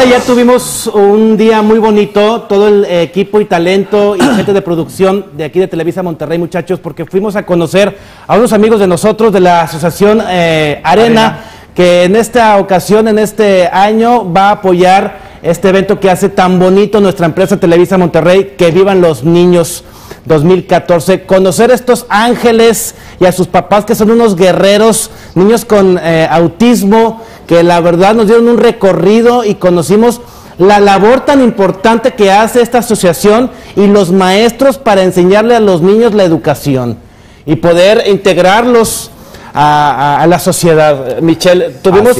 ayer tuvimos un día muy bonito, todo el equipo y talento y gente de producción de aquí de Televisa Monterrey, muchachos, porque fuimos a conocer a unos amigos de nosotros de la Asociación eh, Arena, que en esta ocasión, en este año, va a apoyar este evento que hace tan bonito nuestra empresa Televisa Monterrey, que vivan los niños. 2014, conocer a estos ángeles y a sus papás que son unos guerreros, niños con eh, autismo, que la verdad nos dieron un recorrido y conocimos la labor tan importante que hace esta asociación y los maestros para enseñarle a los niños la educación y poder integrarlos a, a la sociedad. Michelle, tuvimos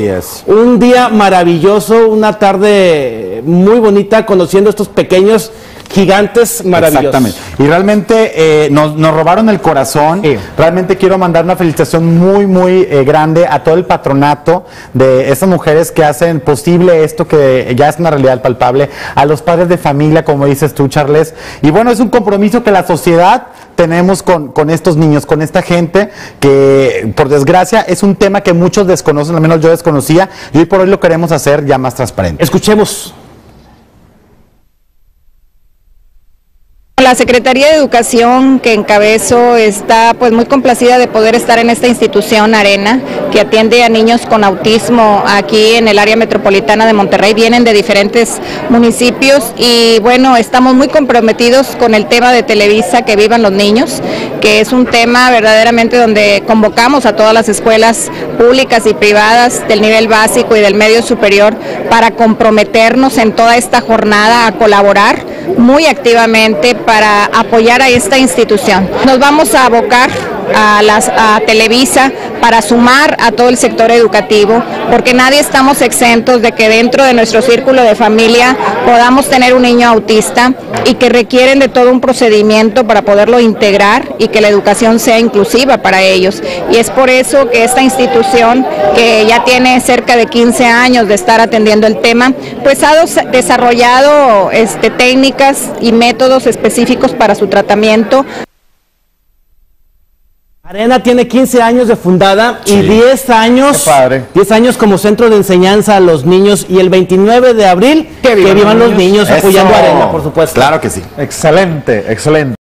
un día maravilloso, una tarde muy bonita conociendo estos pequeños gigantes maravillosos. Exactamente. Y realmente eh, nos, nos robaron el corazón. Sí. Realmente quiero mandar una felicitación muy, muy eh, grande a todo el patronato de esas mujeres que hacen posible esto que ya es una realidad palpable, a los padres de familia, como dices tú, Charles. Y bueno, es un compromiso que la sociedad tenemos con, con estos niños, con esta gente que, por desgracia, es un tema que muchos desconocen, al menos yo desconocía, y hoy por hoy lo queremos hacer ya más transparente. Escuchemos. La Secretaría de Educación que encabezo está pues muy complacida de poder estar en esta institución Arena que atiende a niños con autismo aquí en el área metropolitana de Monterrey. Vienen de diferentes municipios y bueno, estamos muy comprometidos con el tema de Televisa que vivan los niños, que es un tema verdaderamente donde convocamos a todas las escuelas públicas y privadas del nivel básico y del medio superior para comprometernos en toda esta jornada a colaborar muy activamente para apoyar a esta institución. Nos vamos a abocar a, las, a Televisa para sumar a todo el sector educativo, porque nadie estamos exentos de que dentro de nuestro círculo de familia podamos tener un niño autista y que requieren de todo un procedimiento para poderlo integrar y que la educación sea inclusiva para ellos. Y es por eso que esta institución, que ya tiene cerca de 15 años de estar atendiendo el tema, pues ha des- desarrollado este, técnicas y métodos específicos para su tratamiento. Arena tiene 15 años de fundada y 10 años, Qué padre. 10 años como centro de enseñanza a los niños y el 29 de abril que vivan, los niños, Eso. apoyando a Arena, por supuesto. Claro que sí. Excelente, excelente.